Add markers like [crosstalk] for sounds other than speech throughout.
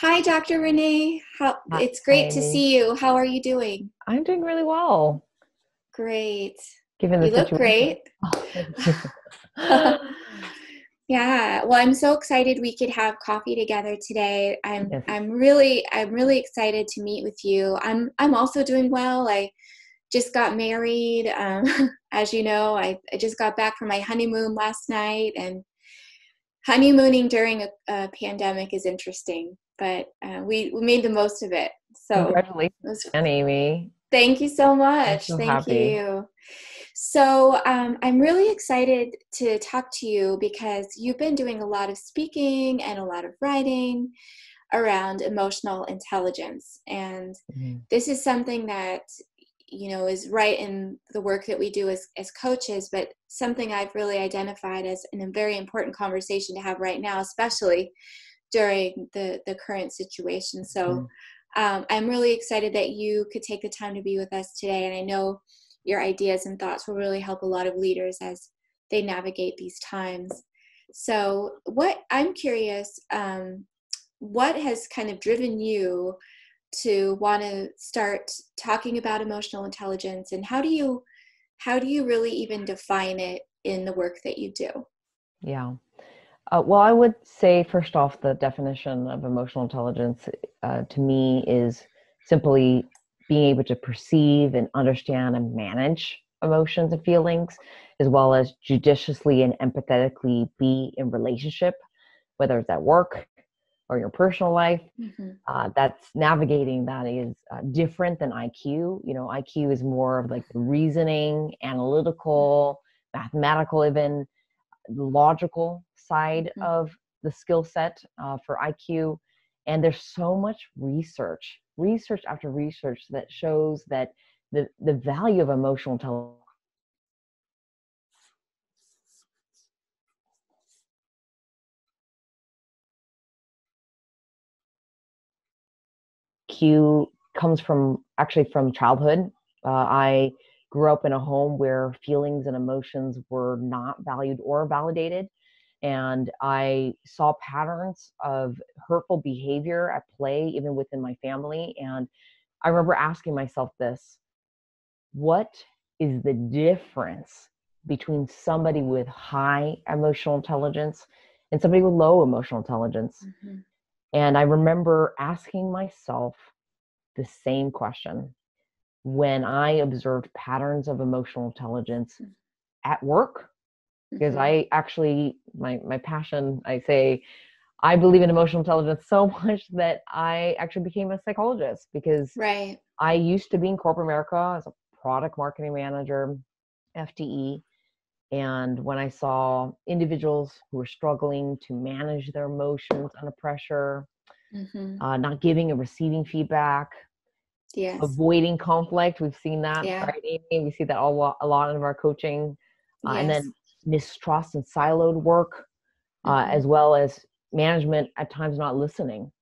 Hi, Dr. Renee. How, Hi. it's great to see you. How are you doing? I'm doing really well, Great. given the You look situation. great. [laughs] [laughs] Yeah. Well, I'm so excited we could have coffee together today. I'm Yes. I'm really I'm really excited to meet with you. I'm I'm also doing well. I just got married. Um, [laughs] as you know, I, I just got back from my honeymoon last night and honeymooning during a, a pandemic is interesting, but uh, we, we made the most of it. So Congratulations, was and Amy. Thank you so much. so Thank happy. you. So, um, I'm really excited to talk to you because you've been doing a lot of speaking and a lot of writing around emotional intelligence. And Mhm. this is something that, you know, is right in the work that we do as, as coaches, but something I've really identified as an, a very important conversation to have right now, especially during the, the current situation. So, Mhm. um, I'm really excited that you could take the time to be with us today. And I know your ideas and thoughts will really help a lot of leaders as they navigate these times. So, what I'm curious, um, what has kind of driven you to want to start talking about emotional intelligence, and how do you how do you really even define it in the work that you do? Yeah. Uh, well, I would say, first off, the definition of emotional intelligence uh, to me is simply being able to perceive and understand and manage emotions and feelings, as well as judiciously and empathetically be in relationship, whether it's at work or your personal life. Mhm. uh, that's navigating that is uh, different than IQ. You know, IQ is more of like reasoning, analytical, mathematical, even logical side Mhm. of the skill set uh, for IQ. And there's so much research, research after research that shows that the, the value of emotional intelligence Q comes from actually from childhood. Uh, I grew up in a home where feelings and emotions were not valued or validated. And I saw patterns of hurtful behavior at play, even within my family. And I remember asking myself this what is the difference between somebody with high emotional intelligence and somebody with low emotional intelligence? Mhm. And I remember asking myself the same question when I observed patterns of emotional intelligence Mm. at work. Because Mhm. I actually, my, my passion, I say, I believe in emotional intelligence [laughs] so much that I actually became a psychologist because Right. I used to be in corporate America as a product marketing manager, FTE. And when I saw individuals who were struggling to manage their emotions under pressure, Mhm. uh, not giving or receiving feedback, Yes. avoiding conflict. We've seen that, Yeah. right? We see that a lot, a lot in our coaching. Uh, and then mistrust and siloed work, uh, Mhm. as well as management at times not listening.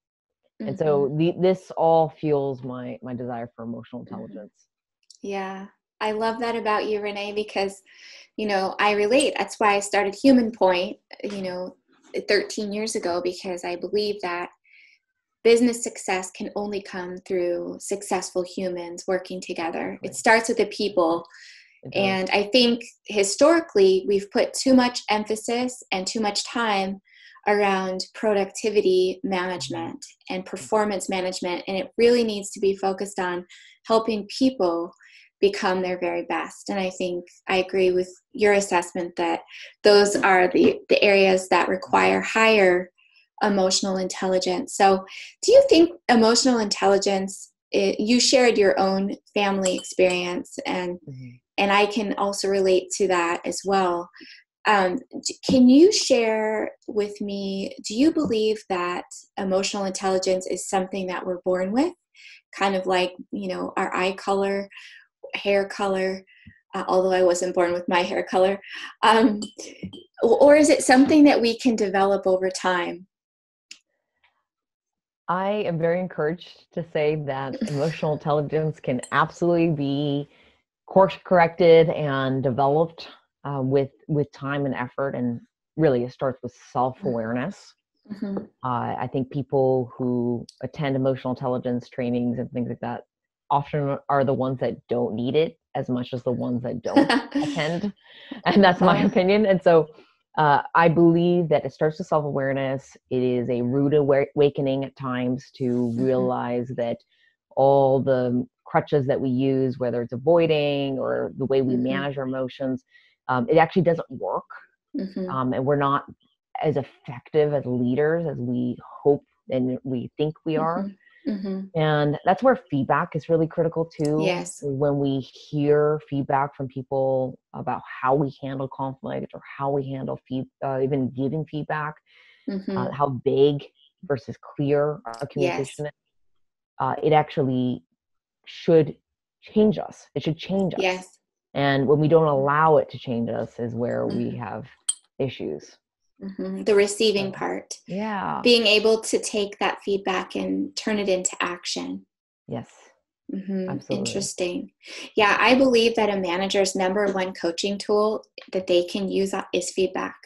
And Mhm. so the, this all fuels my my desire for emotional Mhm. intelligence. Yeah, I love that about you, Renee, because, you know, I relate. That's why I started Human Point, you know, 13 years ago, because I believe that business success can only come through successful humans working together. It starts with the people. And I think historically, we've put too much emphasis and too much time around productivity management and mm-hmm. performance management. And it really needs to be focused on helping people become their very best. And I think I agree with your assessment that those are the, the areas that require higher emotional intelligence. So, do you think emotional intelligence? It, you shared your own family experience, and Mhm. and I can also relate to that as well. Um, can you share with me? Do you believe that emotional intelligence is something that we're born with, kind of like you know our eye color, hair color? Uh, although I wasn't born with my hair color, um, or is it something that we can develop over time? I am very encouraged to say that emotional intelligence can absolutely be course corrected and developed uh, with with time and effort, and really it starts with self awareness. Mm-hmm. Uh, I think people who attend emotional intelligence trainings and things like that often are the ones that don't need it as much as the ones that don't [laughs] attend. And that's my opinion. And so uh, I believe that it starts with self awareness. It is a rude awakening at times to mm-hmm. realize that all the crutches that we use, whether it's avoiding or the way we mm-hmm. manage our emotions, um, it actually doesn't work. Mm-hmm. Um, and we're not as effective as leaders as we hope and we think we are. Mm-hmm. Mm-hmm. And that's where feedback is really critical too. Yes. When we hear feedback from people about how we handle conflict or how we handle feed, uh, even giving feedback, mm-hmm. uh, how big versus clear our communication yes. is, uh, it actually should change us. It should change us. Yes. And when we don't allow it to change us is where mm-hmm. we have issues. Mm-hmm. The receiving part. Yeah. Being able to take that feedback and turn it into action. Yes. Mm-hmm. Absolutely. Interesting. Yeah, I believe that a manager's number one coaching tool that they can use is feedback.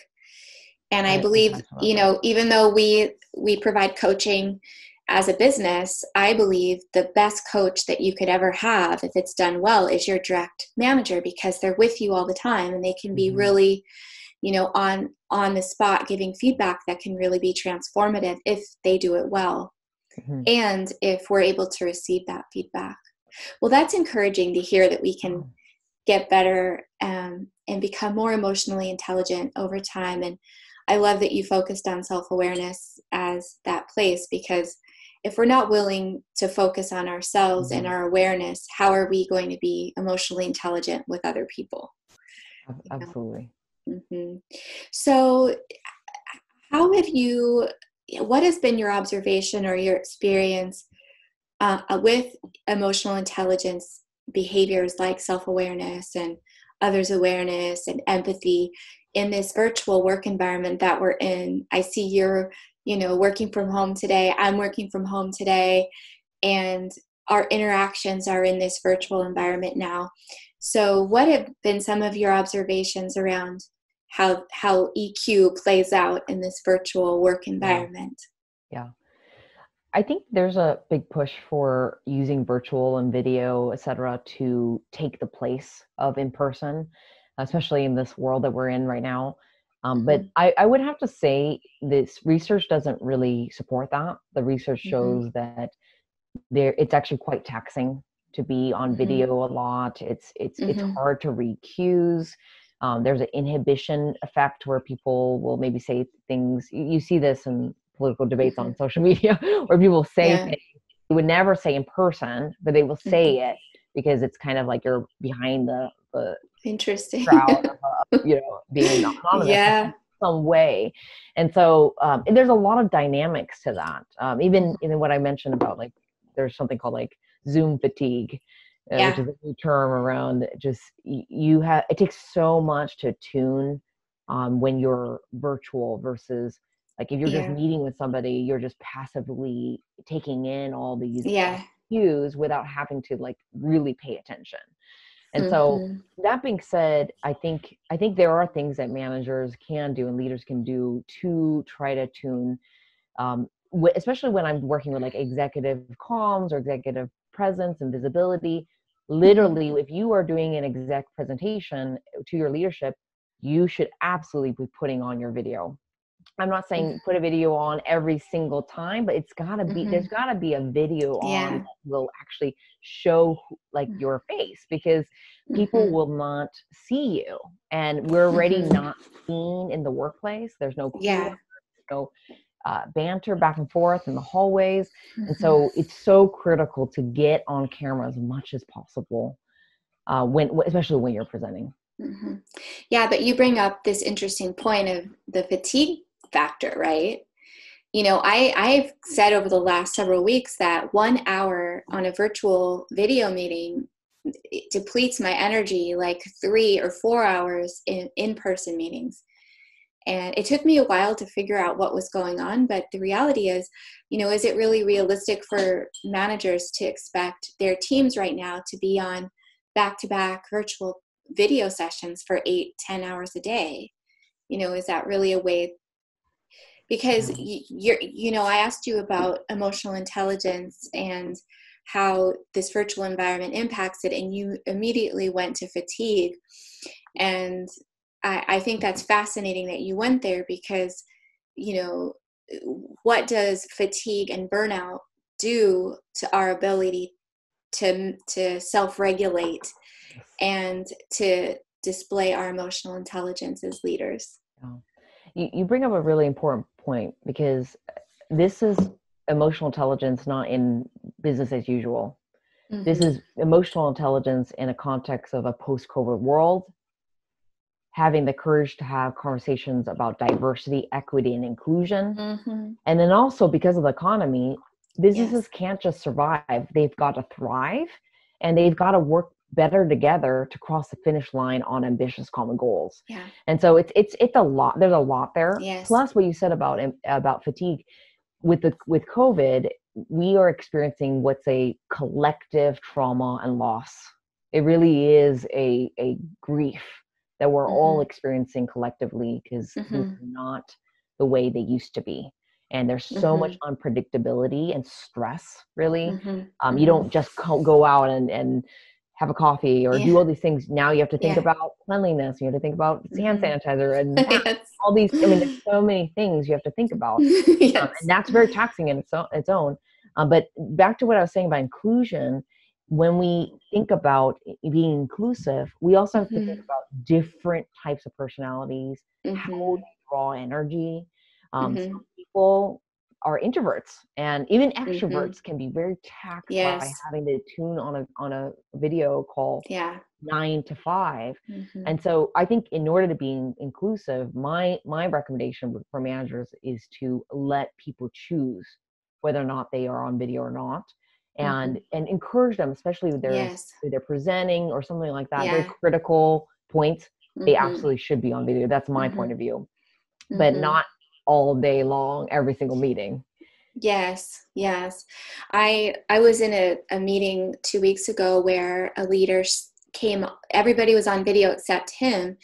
And I, I believe, you know, even though we we provide coaching as a business, I believe the best coach that you could ever have, if it's done well, is your direct manager because they're with you all the time and they can be mm-hmm. really you know on on the spot giving feedback that can really be transformative if they do it well. Mm-hmm. and if we're able to receive that feedback. Well that's encouraging to hear that we can get better um, and become more emotionally intelligent over time. And i love that you focused on self-awareness as that place because if we're not willing to focus on ourselves mm-hmm. and our awareness how are we going to be emotionally intelligent with other people? Absolutely Mm-hmm. So, how have you? What has been your observation or your experience uh, with emotional intelligence behaviors like self awareness and others' awareness and empathy in this virtual work environment that we're in? I see you're, you know, working from home today. I'm working from home today, and our interactions are in this virtual environment now. So, what have been some of your observations around how how EQ plays out in this virtual work environment? Yeah. I think there's a big push for using virtual and video, et cetera, to take the place of in person, especially in this world that we're in right now. Um, but mm-hmm. I, I, would have to say this research doesn't really support that. The research mm-hmm. shows mm-hmm. that there it's actually quite taxing to be on mm-hmm. video a lot. It's it's mm-hmm. it's hard to read cues. Um, there's an inhibition effect where people will maybe say things. You, you see this in political debates on mm-hmm. social [laughs] media where people say yeah. things they would never say in person, but they will say mm-hmm. it because it's kind of like you're behind the, the interesting crowd of, [laughs] you know, being anonymous. yeah some way and so um, and there's a lot of dynamics to that um, even in mm-hmm. what i mentioned about like there's something called like zoom fatigue yeah. which is a new term around just you have it takes so much to tune um, when you're virtual versus like if you're yeah. just meeting with somebody you're just passively taking in all these yeah. cues without having to like really pay attention and mm-hmm. so that being said i think i think there are things that managers can do and leaders can do to try to tune um, especially when i'm working with like executive comms or executive presence and visibility literally if you are doing an exec presentation to your leadership you should absolutely be putting on your video i'm not saying mm-hmm. put a video on every single time but it's got to be mm-hmm. there's got to be a video yeah. on that will actually show like mm. your face because people mm-hmm. will not see you and we're already mm-hmm. not seen in the workplace there's no yeah no uh, banter back and forth in the hallways. Mm-hmm. And so it's so critical to get on camera as much as possible, uh, when especially when you're presenting. Mm-hmm. Yeah, but you bring up this interesting point of the fatigue factor, right? You know, I, I've said over the last several weeks that one hour on a virtual video meeting depletes my energy like three or four hours in in-person meetings and it took me a while to figure out what was going on, but the reality is, you know, is it really realistic for managers to expect their teams right now to be on back to back virtual video sessions for eight, ten hours a day? You know, is that really a way? because you're you know i asked you about emotional intelligence and how this virtual environment impacts it and you immediately went to fatigue and I, I think that's fascinating that you went there because you know what does fatigue and burnout do to our ability to to self-regulate and to display our emotional intelligence as leaders? You, you bring up a really important point because this is emotional intelligence not in business as usual. Mm-hmm. this is emotional intelligence in a context of a post-covid world having the courage to have conversations about diversity equity and inclusion mm-hmm. and then also because of the economy businesses yes. can't just survive they've got to thrive and they've got to work better together to cross the finish line on ambitious common goals. Yeah. And so it's it's it's a lot. There's a lot there. Yes. Plus, what you said about about fatigue with the with COVID, we are experiencing what's a collective trauma and loss. It really is a a grief that we're mm-hmm. all experiencing collectively because mm-hmm. not the way they used to be and there's so mm-hmm. much unpredictability and stress really mm-hmm. um, you don't just go out and, and have a coffee or yeah. do all these things. Now you have to think yeah. about cleanliness. You have to think about hand mm-hmm. sanitizer and [laughs] yes. all these. I mean, there's so many things you have to think [laughs] about, yes. um, and that's very taxing in its own. Its own. Um, but back to what I was saying about inclusion, when we think about being inclusive, we also have mm-hmm. to think mm-hmm. about different types of personalities, mm-hmm. how they draw energy. Um, mm-hmm. Some people are introverts and even mm-hmm. extroverts can be very taxed yes. by having to tune on a on a video call yeah nine to 5 mm-hmm. and so i think in order to be inclusive my my recommendation for managers is to let people choose whether or not they are on video or not and mm-hmm. and encourage them especially if they're yes. if they're presenting or something like that yeah. very critical points they mm-hmm. absolutely should be on video that's my point mm-hmm. of view but not all day long, every single meeting. Yes, yes. I I was in a, a meeting two weeks ago where a leader came. Everybody was on video except him,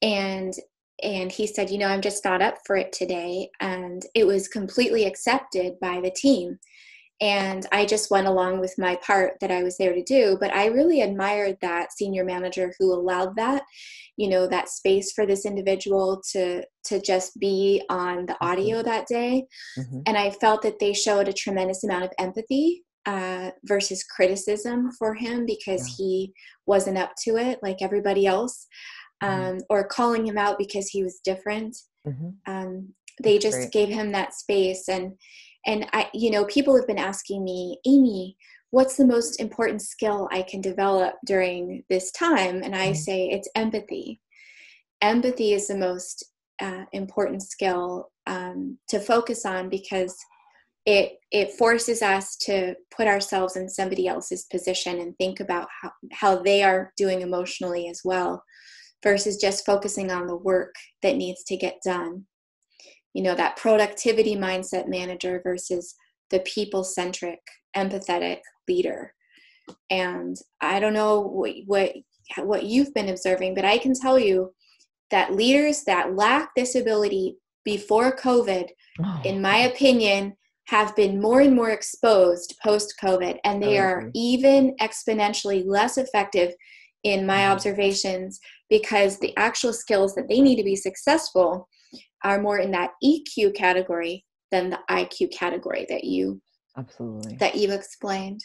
and and he said, you know, I'm just not up for it today, and it was completely accepted by the team and I just went along with my part that I was there to do. But I really admired that senior manager who allowed that, you know, that space for this individual to to just be on the audio mm-hmm. that day. Mm-hmm. And I felt that they showed a tremendous amount of empathy uh, versus criticism for him because yeah. he wasn't up to it like everybody else, mm-hmm. um, or calling him out because he was different. Mm-hmm. Um, they just Great. gave him that space and and i you know people have been asking me amy what's the most important skill i can develop during this time? And i mm-hmm. say it's empathy. Empathy is the most uh, important skill um, to focus on because it it forces us to put ourselves in somebody else's position and think about how, how they are doing emotionally as well versus just focusing on the work that needs to get done you know that productivity mindset manager versus the people centric empathetic leader and i don't know what, what what you've been observing but i can tell you that leaders that lack this ability before covid oh. in my opinion have been more and more exposed post covid and they are even exponentially less effective in my mm-hmm. observations because the actual skills that they need to be successful are more in that EQ category than the IQ category that you absolutely that you explained.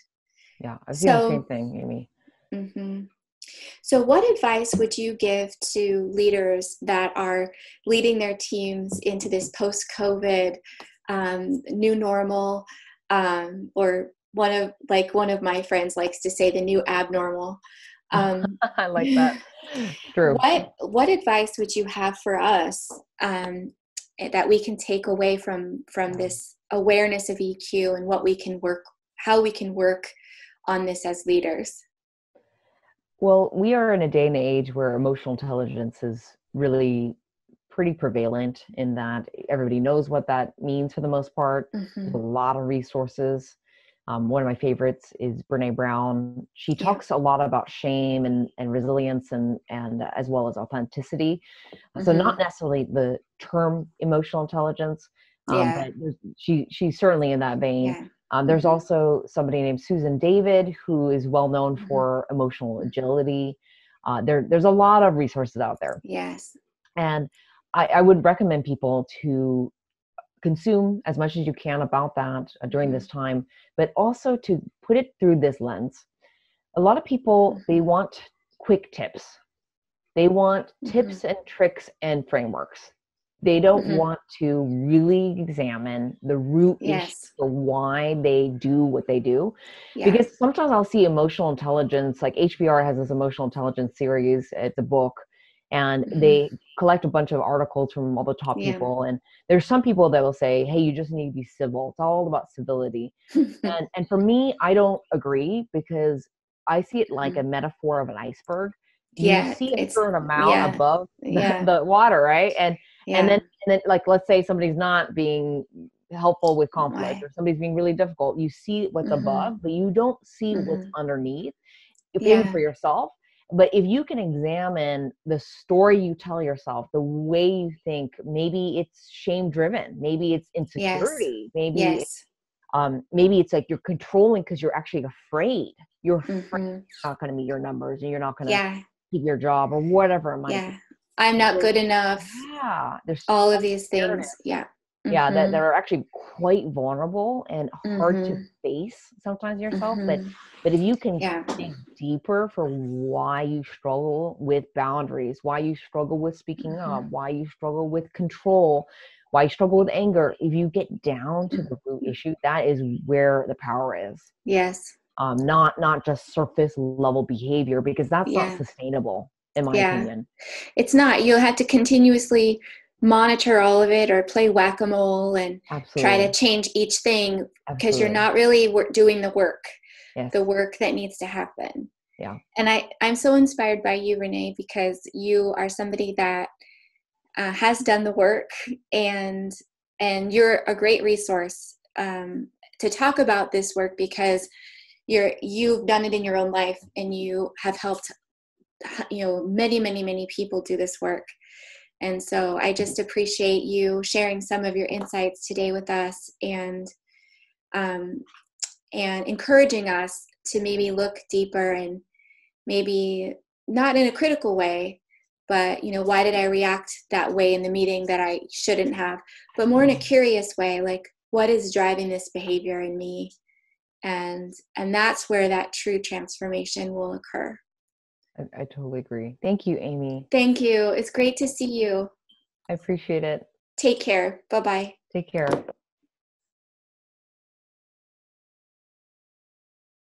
Yeah, I've seen so, the same thing, Amy. Mm-hmm. So, what advice would you give to leaders that are leading their teams into this post-COVID um, new normal, um, or one of like one of my friends likes to say the new abnormal? Um, [laughs] I like that. True. What What advice would you have for us um, eh, that we can take away from from this awareness of EQ and what we can work, how we can work on this as leaders? Well, we are in a day and age where emotional intelligence is really pretty prevalent in that everybody knows what that means for the most part. Mm-hmm. There's a lot of resources. Um, one of my favorites is Brene Brown. She talks a lot about shame and, and resilience and, and uh, as well as authenticity. Mm-hmm. So not necessarily the term emotional intelligence, Um, Yeah. but she she's certainly in that vein. Yeah. Um, there's Mhm. also somebody named Susan David who is well known Mhm. for emotional agility. Uh, there, there's a lot of resources out there, Yes. and I, I would recommend people to consume as much as you can about that uh, during this time, but also to put it through this lens. A lot of people they want quick tips. They want tips and tricks and frameworks. They don't Mhm. want to really examine the root issue Yes. for why they do what they do Yeah. because sometimes I'll see emotional intelligence, like HBR has this emotional intelligence series, it's a book, and Mhm. they collect a bunch of articles from all the top Yeah. people. And there's some people that will say, hey, you just need to be civil. It's all about civility. [laughs] and and for me, I don't agree because I see it like a metaphor of an iceberg. You Mm-hmm. Yeah, see a certain amount yeah, above the, yeah. the water, right? And and then and then like let's say somebody's not being helpful with conflict Right. or somebody's being really difficult you see what's Mhm. above but you don't see what's Mhm. underneath Yeah. for yourself but if you can examine the story you tell yourself the way you think maybe it's shame driven maybe it's insecurity maybe yes. um maybe it's like you're controlling because you're actually afraid you're afraid Mhm. you're not going to meet your numbers and you're not going to Yeah. keep your job or whatever it might Yeah. I'm not good enough. yeah there's All of these things. Yeah. Yeah that, Mhm. that are actually quite vulnerable and hard to Mhm. face sometimes yourself but Mhm. but if you can Yeah. dig deeper for why you struggle with boundaries why you struggle with speaking up Mhm. why you struggle with control why you struggle with anger if you get down to the root issue that is where the power is Yes. um not not just surface level behavior because that's Yeah. not sustainable in my Yeah. opinion It's not. You'll have to continuously monitor all of it or play whack a mole and absolutely try to change each thing because you're not really wor- doing the work, yes. the work that needs to happen. Yeah. And I, I'm so inspired by you, Renee, because you are somebody that uh, has done the work and and you're a great resource um, to talk about this work because you're you've done it in your own life and you have helped you know many many many people do this work and so i just appreciate you sharing some of your insights today with us and um, and encouraging us to maybe look deeper and maybe not in a critical way but you know why did i react that way in the meeting that i shouldn't have? But more in a curious way like what is driving this behavior in me? And and that's where that true transformation will occur I, I totally agree. Thank you amy. Thank you. It's great to see you. I appreciate it. Take care. Bye bye take care